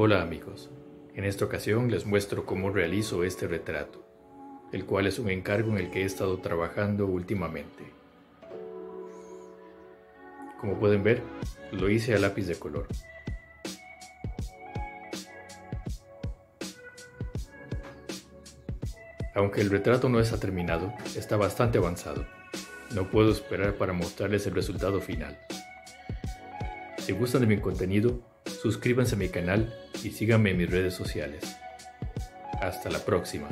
Hola amigos, en esta ocasión les muestro cómo realizo este retrato, el cual es un encargo en el que he estado trabajando últimamente. Como pueden ver, lo hice a lápiz de color. Aunque el retrato no está terminado, está bastante avanzado. No puedo esperar para mostrarles el resultado final. Si gustan de mi contenido, suscríbanse a mi canal y síganme en mis redes sociales. Hasta la próxima.